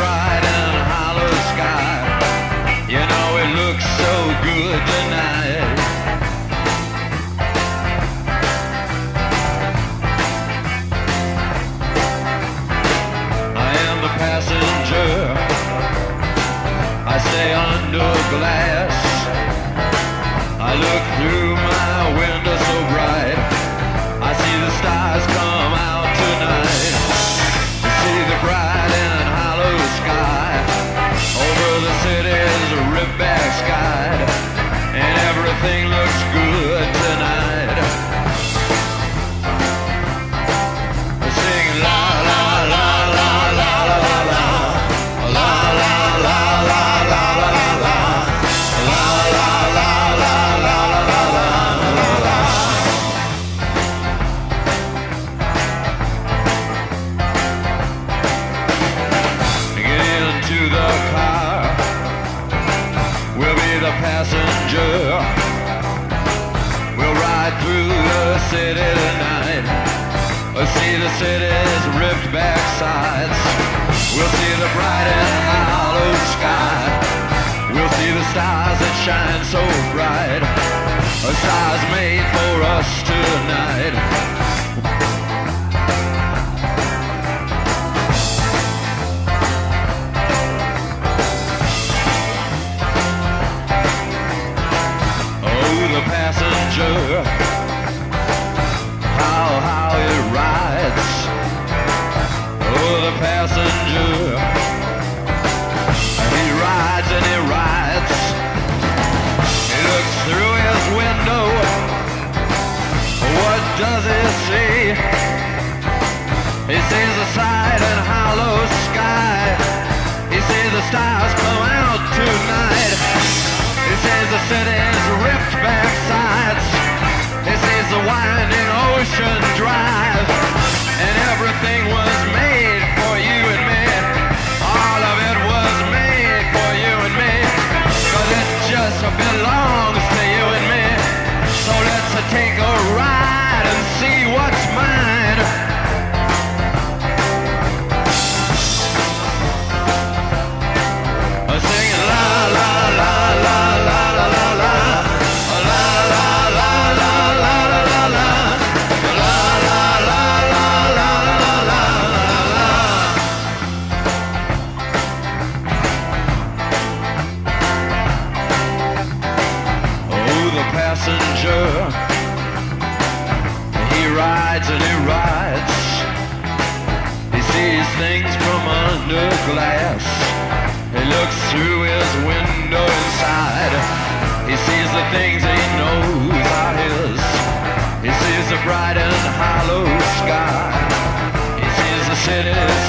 bright and hollow sky. You know it looks so good tonight. I am the passenger. I stay under glass. City tonight. We'll see the city's ripped back sides. We'll see the bright and hollow sky. We'll see the stars that shine so bright. A stars made for us tonight. Oh, the passenger. Does he see? He sees the side and hollow sky. He sees the stars come out tonight. He sees the city's passenger. He rides and he rides. He sees things from under glass. He looks through his window inside. He sees the things he knows are his. He sees the bright and hollow sky. He sees the city